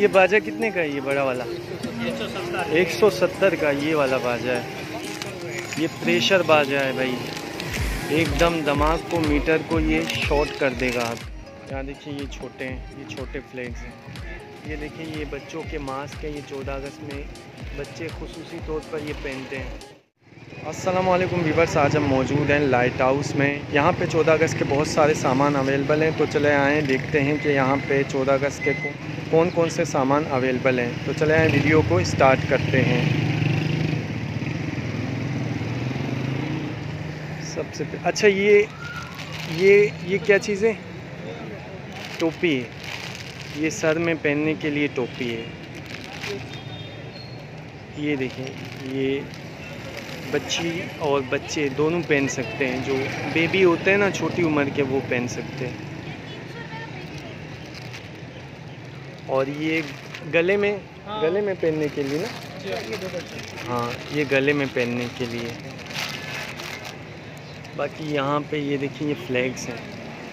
ये बाजा कितने का है ये बड़ा वाला? एक सौ सत्तर का ये वाला बाजा है। ये प्रेशर बाजा है भाई। एकदम दिमाग को, मीटर को ये शॉर्ट कर देगा आप यहाँ देखिए ये छोटे हैं, ये छोटे फ्लैग्स हैं। ये देखिए, ये बच्चों के मास्क हैं, ये चौदह अगस्त में बच्चे खसूसी तौर पर ये पहनते हैं। वालेकुम वीवर्स आज हम मौजूद हैं लाइट हाउस में। यहाँ पे 14 अगस्त के बहुत सारे सामान अवेलेबल हैं। तो चले आएँ देखते हैं कि यहाँ पे 14 अगस्त के कौन कौन से सामान अवेलेबल हैं। तो चले आएँ वीडियो को स्टार्ट करते हैं। सबसे अच्छा ये ये ये क्या चीज़ है? टोपी। है ये सर में पहनने के लिए टोपी है। ये देखें ये बच्ची और बच्चे दोनों पहन सकते हैं। जो बेबी होते हैं ना छोटी उम्र के वो पहन सकते हैं। और ये गले में हाँ। गले में पहनने के लिए ना? हाँ। ये गले में पहनने के लिए। बाकी यहाँ पे ये देखिए ये फ्लैग्स हैं।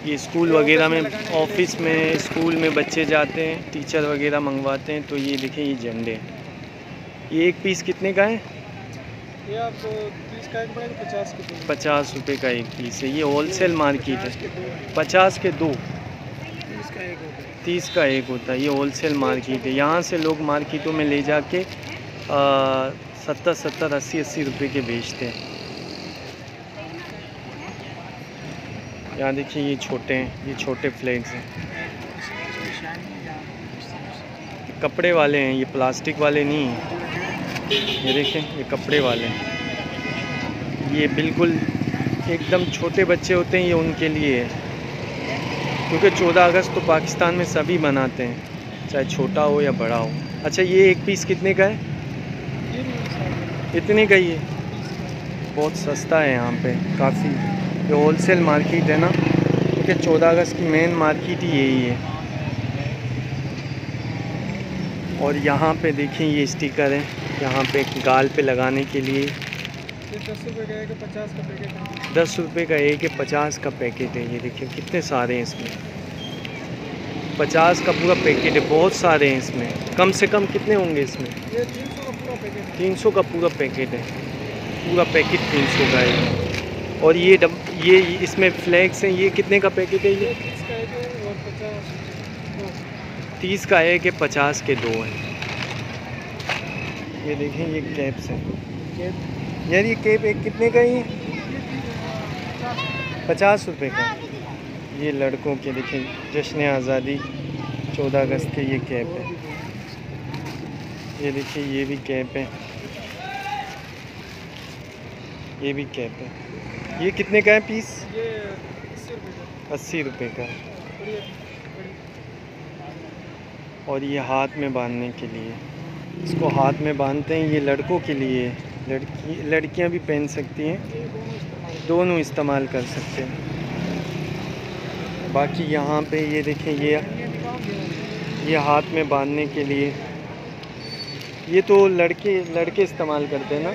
ये स्कूल वगैरह में ऑफ़िस में स्कूल में बच्चे जाते हैं टीचर वगैरह मंगवाते हैं। तो ये देखिए ये झंडे ये एक पीस कितने का है? ये आपको तीस का एक पड़ेगा पचास के दो। पचास रुपये का एक पीस है ये होलसेल मार्केट है। पचास के दो। तीस का एक होता है। तीस का एक होता है ये होलसेल मार्केट है। यहाँ से लोग मार्केटों में ले जाके सत्तर सत्तर अस्सी अस्सी रुपये के बेचते हैं। यहाँ देखिए ये छोटे हैं ये छोटे फ्लैग्स हैं। कपड़े वाले हैं ये प्लास्टिक वाले नहीं हैं। ये देखें, ये कपड़े वाले। ये बिल्कुल एकदम छोटे बच्चे होते हैं ये उनके लिए। है क्योंकि चौदह अगस्त तो पाकिस्तान में सभी मनाते हैं, चाहे छोटा हो या बड़ा हो। अच्छा ये एक पीस कितने का है? इतने का ही है। बहुत सस्ता है यहाँ पे, काफ़ी। ये होलसेल मार्केट है ना, क्योंकि चौदह अगस्त की मेन मार्केट ही यही है। और यहाँ पे देखें, ये स्टिकर है। यहाँ पे गाल पे लगाने के लिए। दस रुपये का एक पचास का पैकेट है। दस रुपये का एक पचास का पैकेट है ये देखिए कितने सारे हैं इसमें। पचास का पूरा पैकेट है बहुत सारे हैं इसमें। कम से कम कितने होंगे इसमें? तीन सौ का पूरा पैकेट है। पूरा पैकेट तीन सौ का है। और ये डब ये इसमें फ्लैग्स हैं ये कितने का पैकेट है ये? तीस का है का एक है पचास के दो हैं। ये देखें ये कैप्स हैं। यार ये कैप एक कितने का ही पचास रुपये का। ये लड़कों के देखें जश्न आज़ादी चौदह अगस्त के ये कैप है। ये देखिए ये भी कैप है। ये भी कैप है। ये कितने का है पीस अस्सी रुपये का। और ये हाथ में बांधने के लिए। इसको हाथ में बांधते हैं ये लड़कों के लिए। लड़की, लड़कियाँ भी पहन सकती हैं। दोनों इस्तेमाल कर सकते हैं। बाकी यहाँ पे ये देखें, ये ये हाथ में बांधने के लिए। ये तो लड़के लड़के इस्तेमाल करते हैं ना?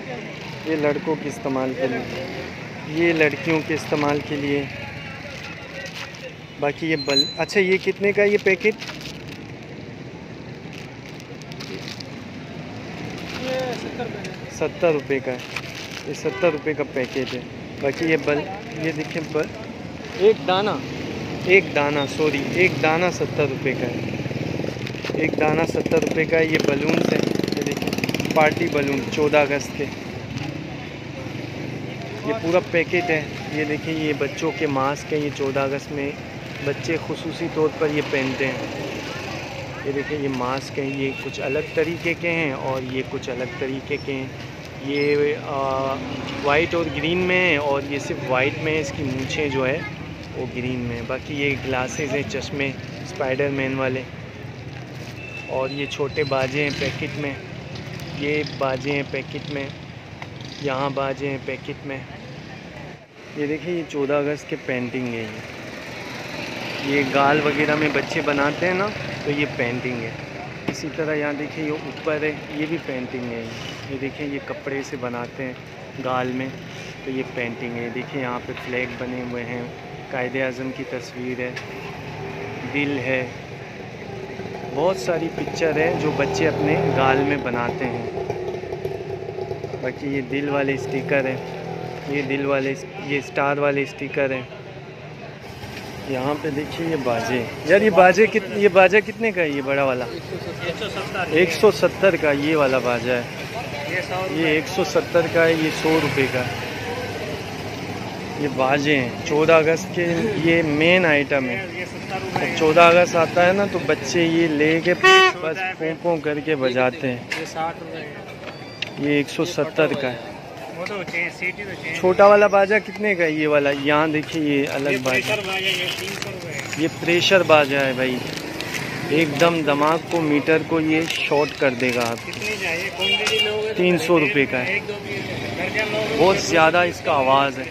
ये लड़कों के इस्तेमाल के लिए। ये लड़कियों के इस्तेमाल के लिए। बाकी ये बल अच्छा ये कितने का ये पैकेट ये सत्तर रुपये का सत्तर रुपये का है। ये सत्तर रुपये का पैकेज है। बाकी ये बल, ये देखिए बल। एक दाना एक दाना सॉरी एक दाना सत्तर रुपये का है। एक दाना सत्तर रुपये का है। ये बलून्स हैं। ये देखिए पार्टी बलून चौदह अगस्त के। ये पूरा पैकेट है। ये देखिए, ये बच्चों के मास्क हैं। ये चौदह अगस्त में बच्चे खसूसी तौर पर ये पहनते हैं। ये देखिए, ये मास्क हैं। ये कुछ अलग तरीके के हैं और ये कुछ अलग तरीके के हैं। ये वाइट और ग्रीन में है और ये सिर्फ़ वाइट में है, इसकी मूछें जो है, वो ग्रीन में बाकी ये ग्लासेस हैं, चश्मे स्पाइडर मैन वाले। और ये छोटे बाजे हैं पैकेट में। ये बाजे हैं पैकेट में। यहाँ बाजे हैं पैकेट में। ये देखिए, ये चौदह अगस्त के पेंटिंग है ये। ये गाल वगैरह में बच्चे बनाते हैं ना तो ये पेंटिंग है। इसी तरह यहाँ देखिए, ये ऊपर है, ये भी पेंटिंग है। ये देखिए ये कपड़े से बनाते हैं गाल में तो ये पेंटिंग है। देखिए यहाँ पे फ्लैग बने हुए हैं। कायद अज़म की तस्वीर है। दिल है। बहुत सारी पिक्चर है जो बच्चे अपने गाल में बनाते हैं। बाकी ये दिल वाले स्टिकर है। ये दिल वाले ये स्टार वाले स्टिकर है। यहाँ पे देखिए ये बाजे। यार ये बाजे कित ये बाजा कितने का है ये बड़ा वाला? एक सौ सत्तर का ये वाला बाजा है। ये एक सौ सत्तर का है ये सौ रुपये का। ये बाजे हैं। चौदह अगस्त के ये मेन आइटम है। चौदह अगस्त आता है ना तो बच्चे ये ले के बस पों पों करके बजाते हैं। ये साठ रुपये ये एक सौ सत्तर का है। तो तो छोटा वाला बाजा कितने का है? ये वाला यहाँ देखिए ये अलग बाजा। ये प्रेशर बाजा है भाई। एकदम दिमाग को मीटर को ये शॉर्ट कर देगा आप तीन सौ रुपये का है। बहुत ज़्यादा इसका आवाज़ है।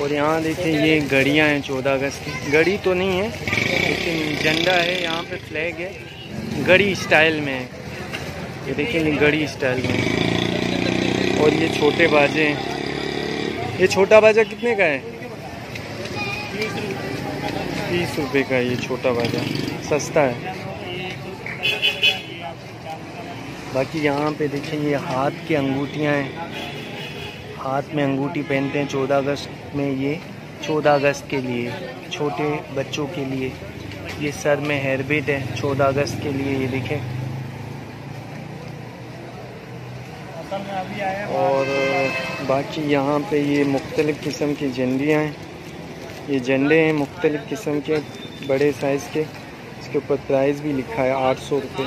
और यहाँ देखिए ये घड़ियाँ हैं चौदह अगस्त की। घड़ी तो नहीं है लेकिन झंडा है यहाँ पे फ्लैग है। घड़ी स्टाइल में है। ये देखिए ये घड़ी स्टाइल में है। और ये छोटे बाजे हैं। ये छोटा बाजा कितने का है? तीस रुपये का ये छोटा बाजा सस्ता है। बाकी यहाँ पे देखिए ये हाथ की अंगूठियाँ हैं। हाथ में अंगूठी पहनते हैं चौदह अगस्त में ये, चौदह अगस्त के लिए, छोटे बच्चों के लिए। ये सर में हेयरबेट है, चौदह अगस्त के लिए ये देखें। और बाकी यहाँ पे ये मुख्तलिफ़ किस्म की झंडियाँ हैं। ये झंडे हैं मुख्तलिफ़ किस्म के, बड़े साइज़ के। इसके ऊपर प्राइस भी लिखा है आठ सौ रुपये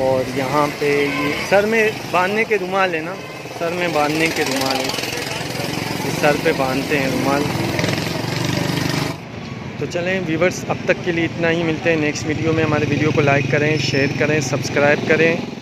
और यहाँ पे ये सर में बांधने के रुमाल है ना? सर में बांधने के रुमाल है। सर पे बांधते हैं रुमाल। तो चलें व्यूवर्स अब तक के लिए इतना ही मिलते हैं। नेक्स्ट वीडियो में हमारे वीडियो को लाइक करें शेयर करें सब्सक्राइब करें।